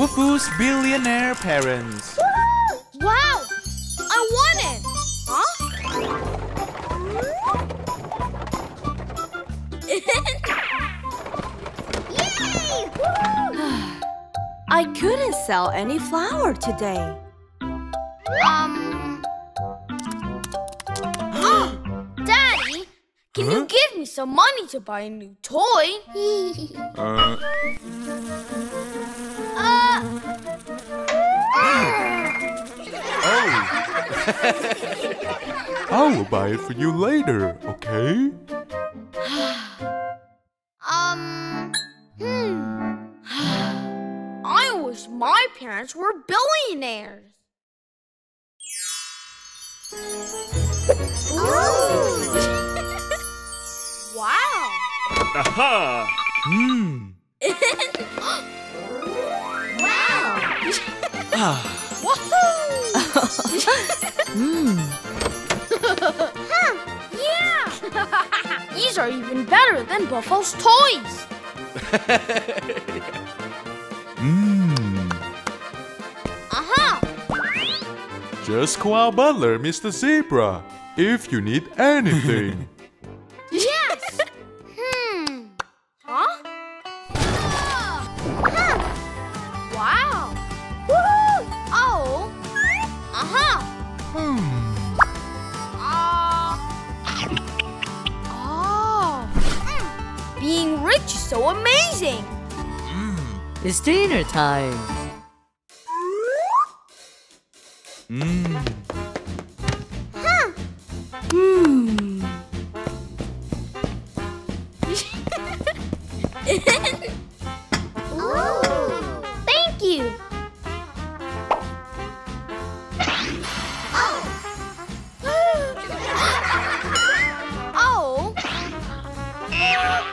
Wolfoo's billionaire parents. Wow! I won it! Huh? Yay! I couldn't sell any flour today. Um. Some money to buy a new toy? Uh, Uh, oh. I'll buy it for you later, okay? um. Hmm. I wish my parents were billionaires. Wow. Aha! Hmm. Wow. Woohoo! huh, yeah! These are even better than Buffalo's toys. Mmm. Uh-huh. Just call butler, Mr. Zebra, if you need anything. It's dinner time. Mmm. Huh. Hmm. Ooh. Thank you. Oh.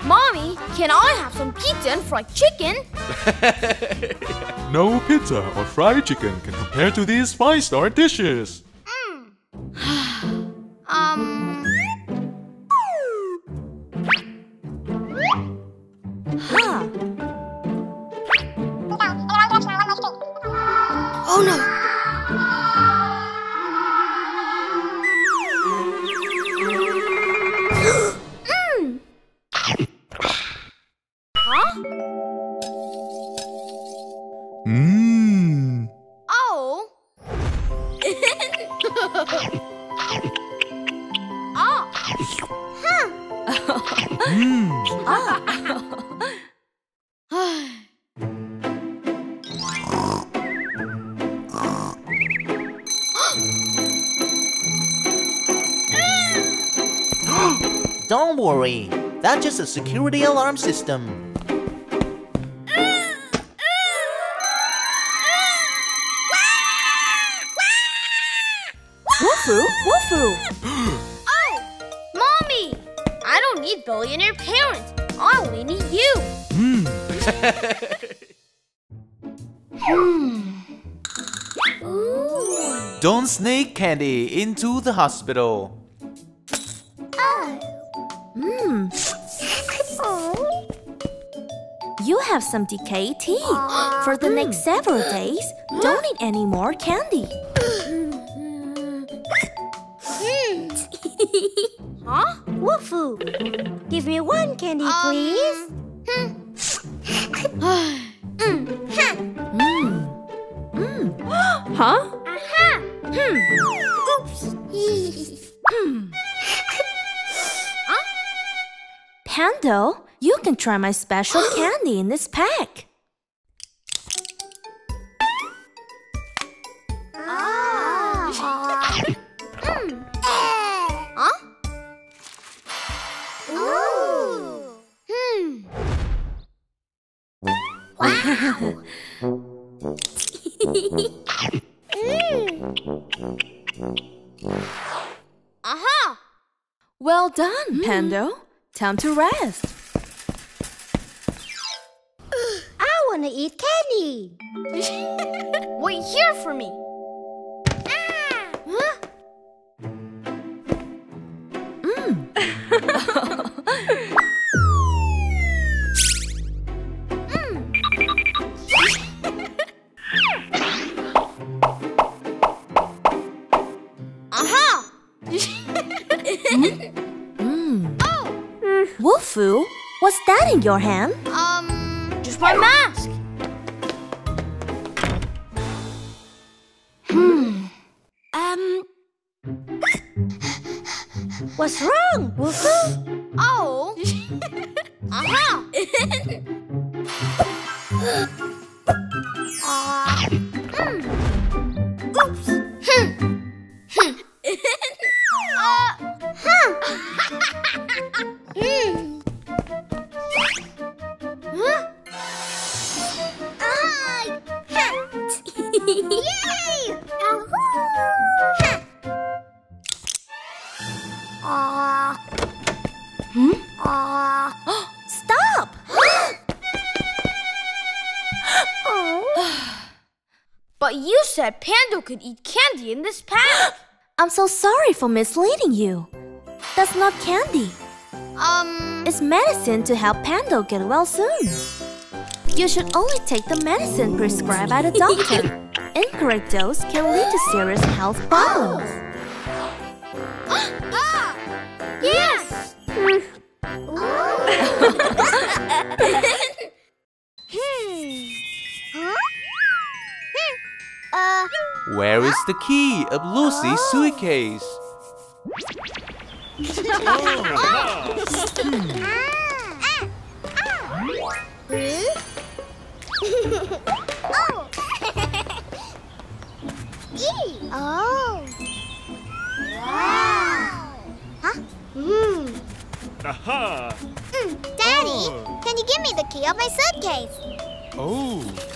Mommy, can I have some pizza and fried chicken? No pizza or fried chicken can compare to these five-star dishes. Oh. Huh. Don't worry, that's just a security alarm system. Ooh. Candy into the hospital. Hmm. You have some decayed teeth. For the next several days, don't eat any more candy. Huh? Wolfoo, give me one candy, Um, please. Mm. Huh. Hmm. Huh? Aha. Hmm. Huh? Pando, you can try my special candy in this pack. Ah. Mm. Huh? Ooh. Hmm. Wow. Aha! Well done, hmm. Pando. Time to rest. I want to eat candy. Wait here for me. Your hand? Um, just my mask. Hmm. Um. What's wrong, Wolfoo? Yay! Ahoo! Ah. Hmm? Ah. Stop! But you said Pando could eat candy in this pack. I'm so sorry for misleading you. That's not candy. um. It's medicine to help Pando get well soon. You should only take the medicine prescribed by the doctor. Incorrect dose can lead to serious health problems. ah! Yes! Hmm. Huh? Hmm. Uh, Where is the key of Lucy's suitcase? oh. The my suitcase? Oh!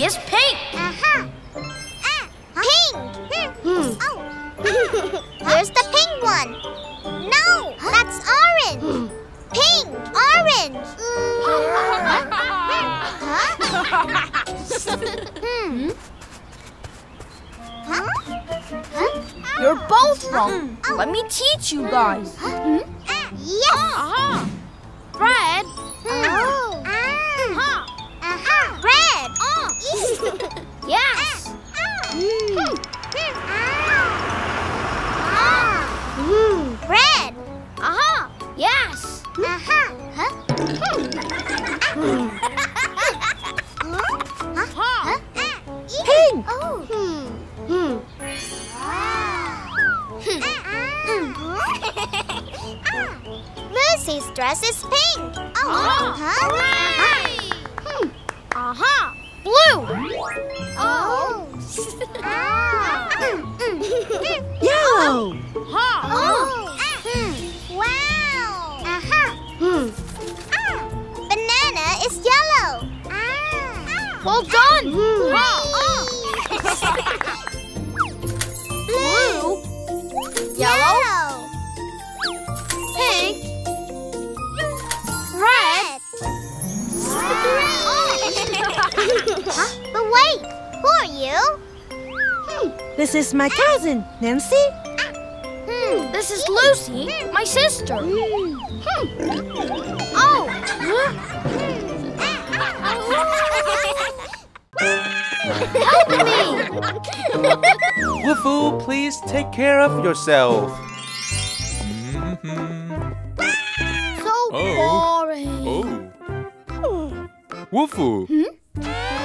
Suitcase is pink. Uh-huh. Ah, pink. Hmm. Oh. Here's the pink one. No, that's orange. Pink, orange. huh? hmm. Huh? Huh? You're both wrong. Let me teach you guys. Hmm? Ah, yes. Aha! Fred. Lucy's dress is pink. Oh. Ah. Huh? Hooray! Hmm. Aha! Blue. Oh. Ah. Yellow. Ha! Oh. Hmm. Wow. Uh-huh. Hmm. Ah. Banana is yellow. Ah. Well done. Hmm. you? Hmm. This is my cousin, Nancy. Hmm. This is Lucy, my sister. Oh. Help me. Wolfoo, please take care of yourself. So Oh. boring. Oh. Wolfoo.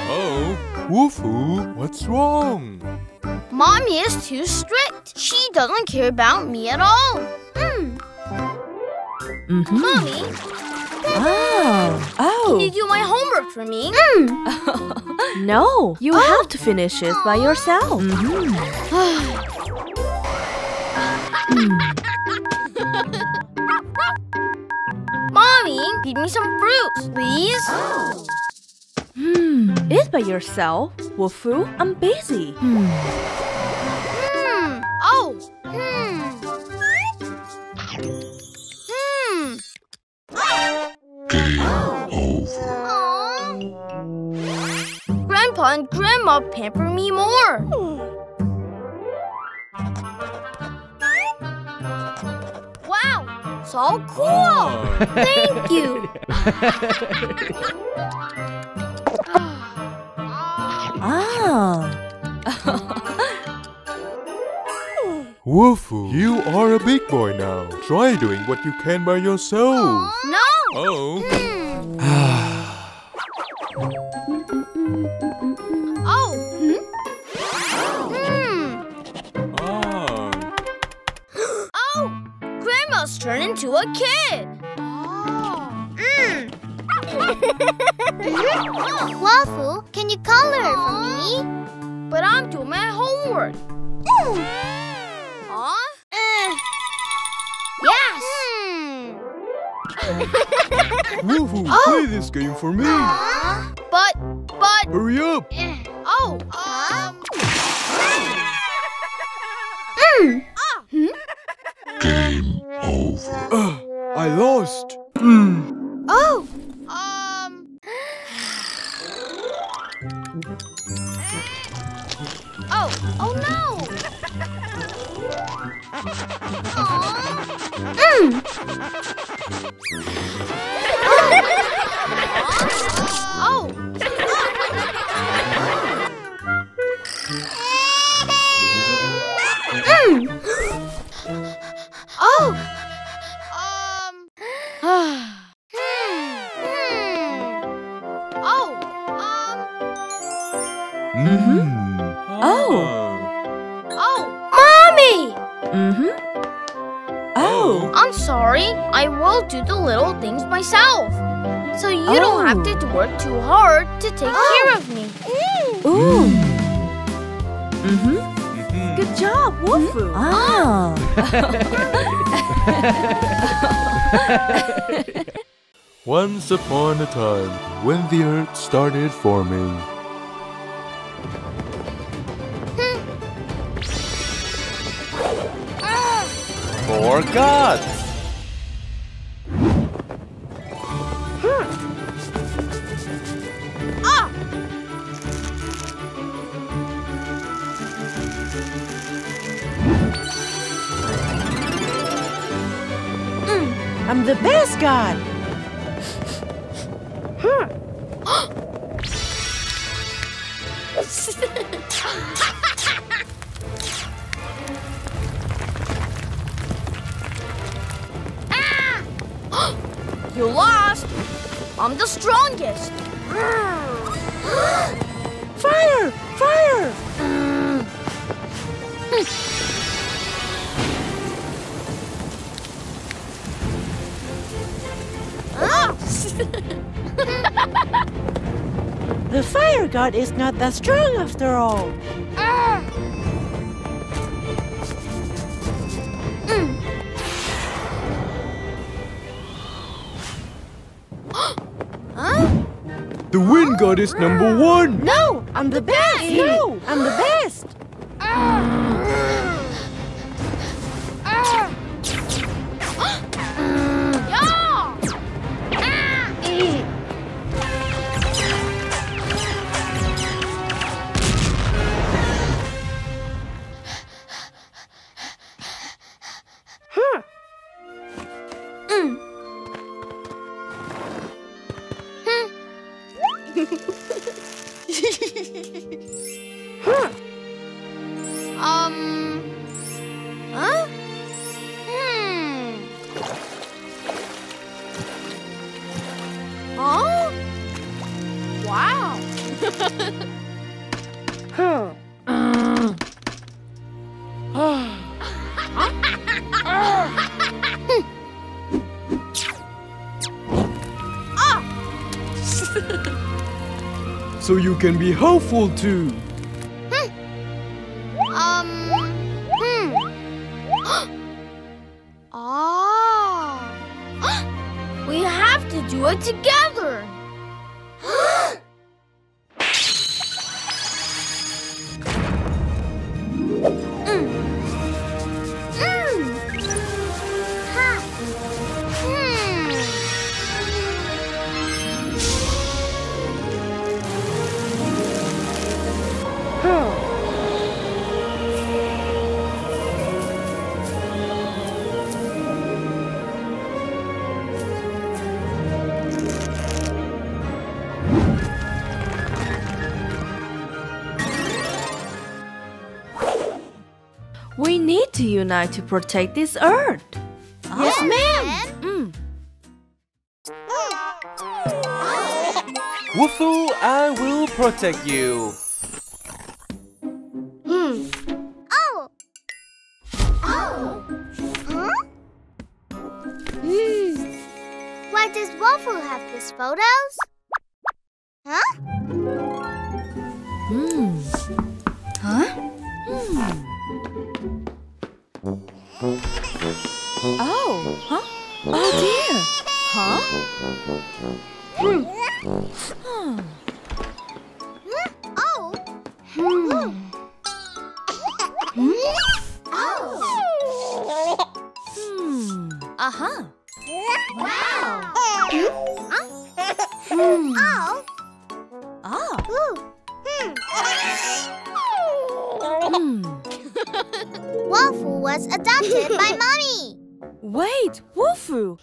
Oh. Wolfoo, what's wrong? Mommy is too strict. She doesn't care about me at all. Hmm. Mm-hmm. Mommy, Oh. can you Oh. do my homework for me? No, you have to finish it by yourself. Hmm. Mommy, give me some fruits, please. Hmm. It's by yourself. Wolfoo, I'm busy. Hmm. Oh. Hmm. hmm. Game oh. over. Grandpa and Grandma pamper me more. Wow, so cool! Oh. Thank you! Oh. Wolfoo, you are a big boy now. Try doing what you can by yourself. No! Oh. Oh! Game for me. But, but, Hurry up. oh, um. Game Over. Uh, I lost. Oh! Once upon a time, when the earth started forming. For God. The best god. You lost. I'm the strongest. Fire! Fire! The hmm. Fire god is not that strong after all. The wind god is number one. No, I'm the best. No, I'm the best. Can be helpful too. Unite to protect this earth. Yes, ma'am. Mm. Wolfoo, I will protect you. Waffle was adopted by mommy. Wait, Wolfoo.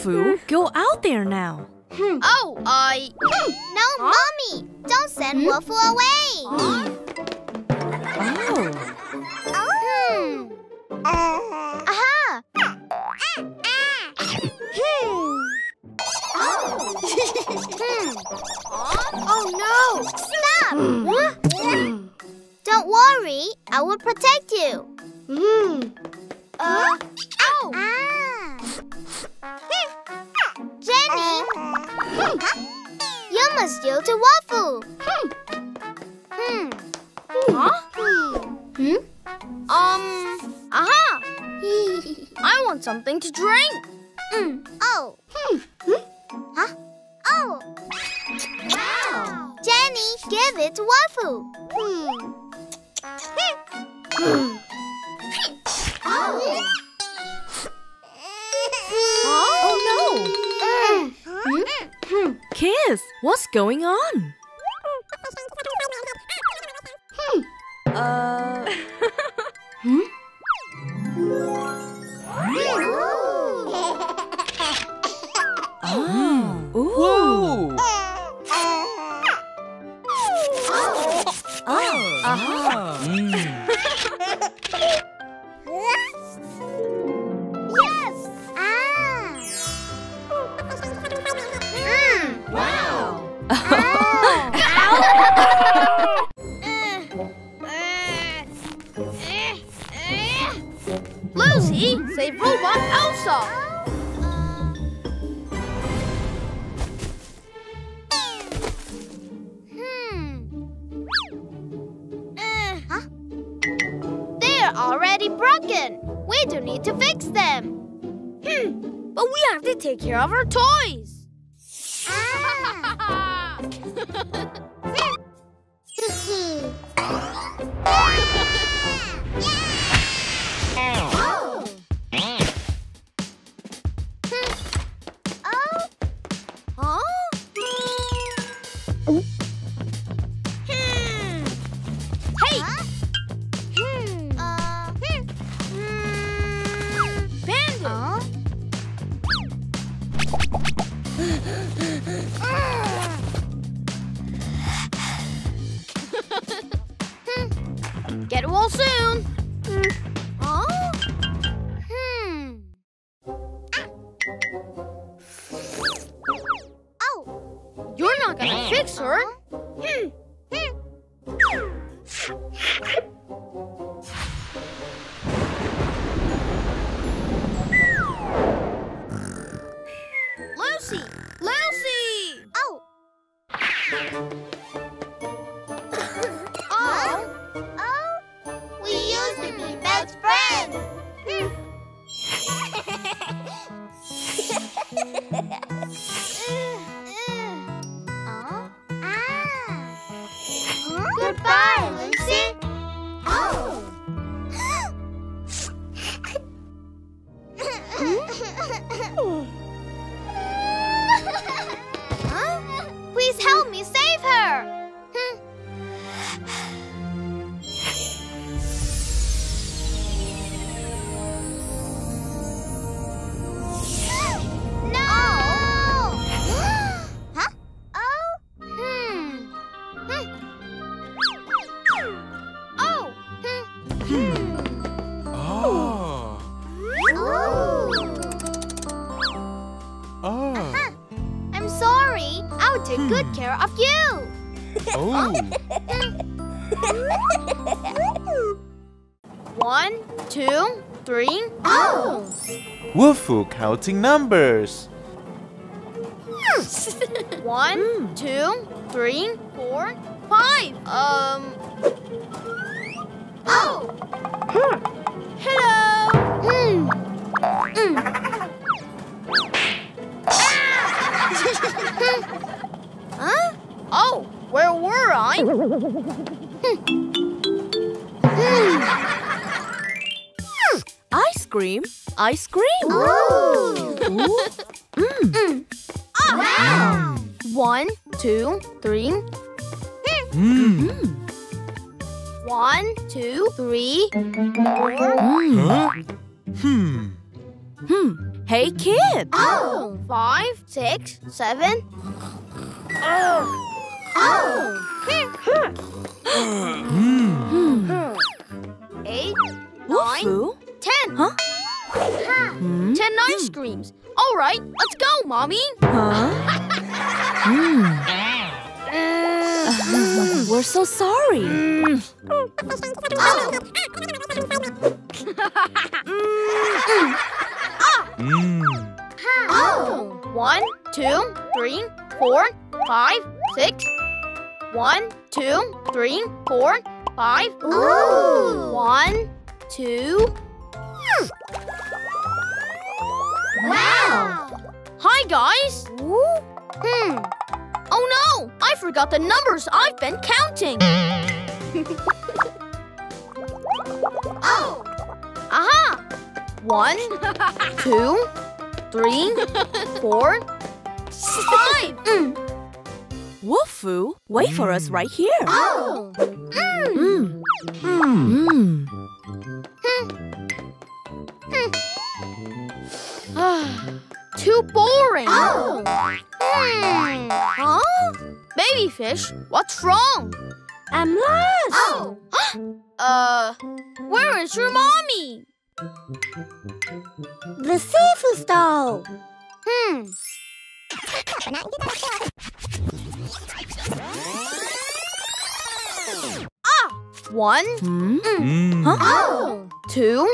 Wolfoo, go out there now. Oh, I. No, mommy. Don't send Waffle away. Oh. Hmm. Aha. Hmm. Hmm. Oh no! Stop! Don't worry, I will protect you. Hmm. Uh. Must yield to Waffle. Hmm. Hmm. Huh? Hmm. Um. Aha! I want something to drink. Mm. Oh. Hmm. Huh? Oh. Wow. Jenny, give it to Waffle. Hmm. Hmm. Going on? Uh. Oh. Ooh. Whoa! Oh. Uh-huh. Mm. Take care of our toys. Goodbye, counting numbers. One, two, three, four, five. Um. Oh. Hello. Mm. huh? Oh, where were I? Ice cream, ice cream. Oh. Ooh. Wow. One, two, three. Hmm. One, two, three, four. Huh? Hmm. Hmm. Hey, kid. Oh. Five, six, seven. Oh. Oh. Hmm. Eight, nine, Wolfoo? ten. Huh? Hmm? Ten ice creams. All right, let's go, mommy. Huh? Hmm. We're so sorry. Hmm. Oh. One, two, three, four, five, six. One, two, three, four, five. Ooh. One, two. Wow. Hi, guys. Hmm. Oh no! I forgot the numbers I've been counting. Oh. Aha! One, two, three, four, five. Mm. Wolfoo, wait for us right here. Oh. Mm. Hmm. Mm. Too boring. Oh. Hmm. Huh? Babyfish, what's wrong? I'm lost. Oh. Uh, where is your mommy? The seafood stall. Hmm. Ah! One, Hmm? Hmm. Huh? Oh. two,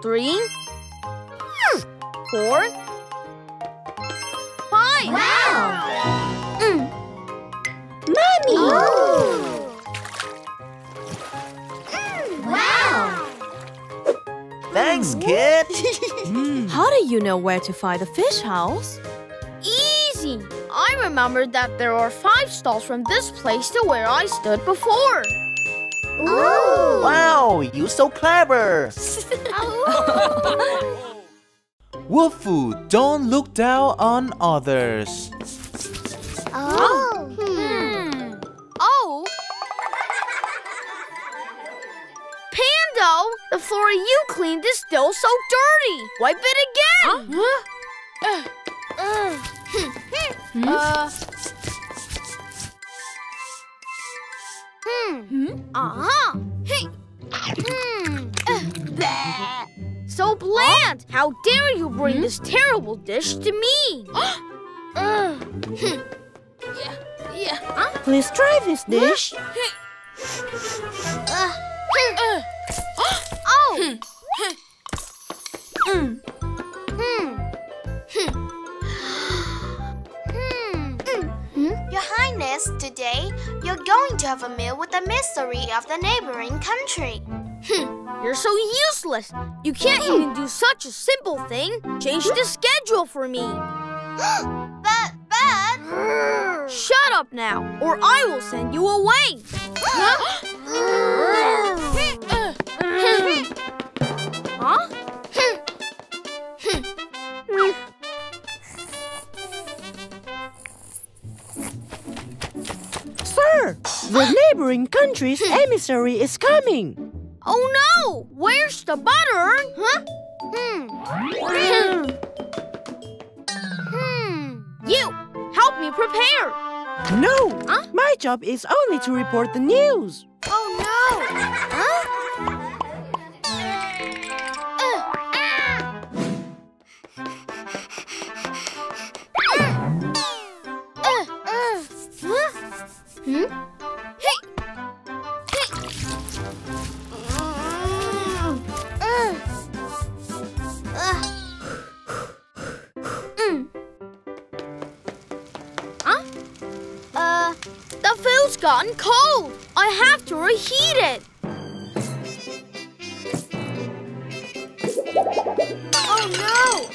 three, four, five. Wow. Mm. Mommy. Oh. Wow. Thanks, mm. kid. Hmm. How do you know where to find the fish house? Easy. I remembered that there are five stalls from this place to where I stood before. Ooh. Wow, you're so clever. Oh. Wolfoo, don't look down on others. Oh. Hmm. Oh. Pando, the floor you cleaned is still so dirty. Wipe it again. Uh, uh, uh, hmm. Uh-huh. Hey. Hmm. Uh, bleh. So bland! How dare you bring this terrible dish to me? Uh, hmm. yeah, yeah. Huh? Please try this dish. Uh, uh, oh! Hmm. Hmm. Hmm. Your Highness, today you're going to have a meal with the mystery of the neighboring country. Hmm, you're so useless. You can't hmm. even do such a simple thing. Change the schedule for me. But, but. Shut up now, or I will send you away. huh? Sir, the neighboring country's hmm. emissary is coming. Oh no! Where's the butter? Huh? Hmm. Hmm. Hmm. You, help me prepare. No, Huh? my job is only to report the news. Oh no! Huh? Cold. I have to reheat it. Oh no!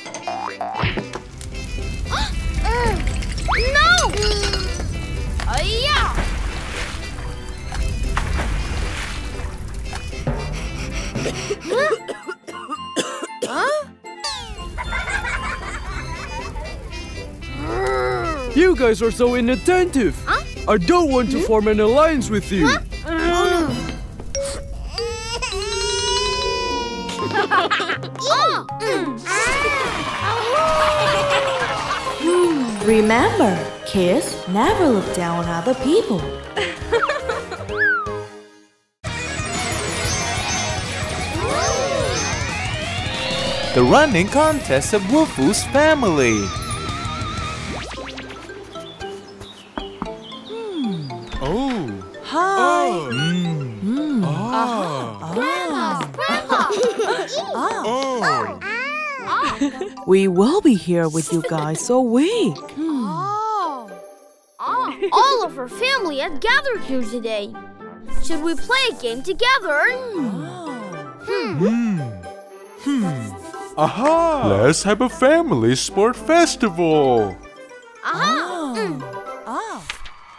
Uh, no! Uh, Aya! You guys are so inattentive. I don't want to hmm? form an alliance with you. Remember, kids never look down on other people. The running contest of Wolfoo's family. We will be here with you guys all week. Oh. Ah, all of our family had gathered here today. Should we play a game together? Hmm. Hmm. Hmm. Aha! Let's have a family sport festival. Oh, oh.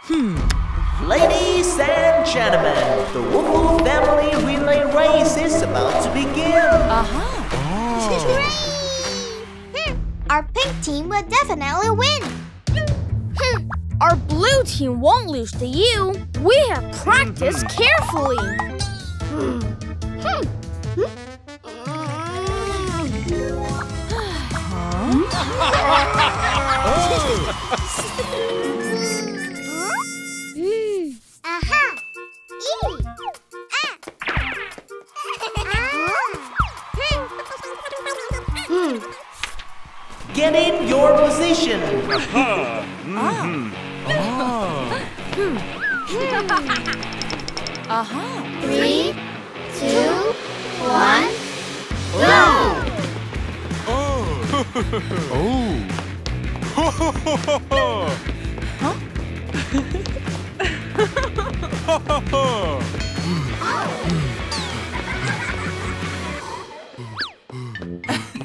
Hmm. Ladies and gentlemen, the Wolfoo family relay race is about to begin. Hmm, Our pink team will definitely win. Hmm, Our blue team won't lose to you. We have practiced mm-hmm. carefully. Hmm. Hmm. Hmm. Aha! Oh. Three, two, one, go!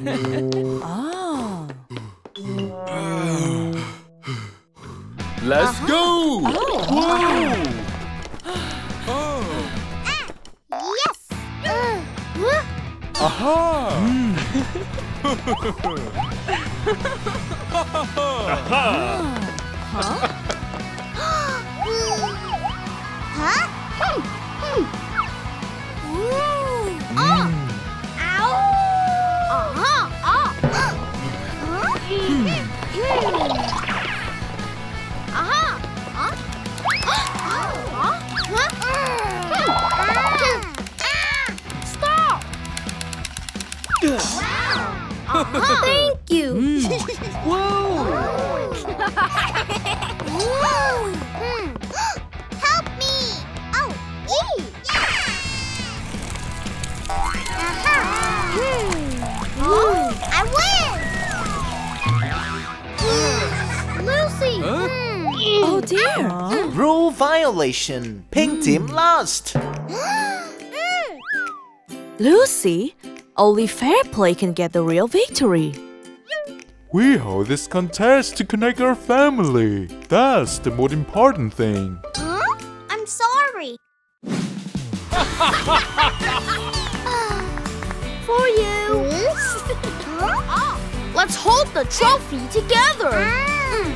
Oh. oh. Let's go! Yes! Uh, huh? Aha! Huh? Thank you. Hmm. Help me! Oh, yee! Aha! Uh-huh. Mm. Oh, I win! Lucy. Hmm. Oh dear. Uh-huh. Rule violation. Pink team mm. lost. Mm. Lucy, only fair play can get the real victory. We hold this contest to connect our family. That's the most important thing. Huh? I'm sorry. For you. Let's hold the trophy together. Ah,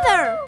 together.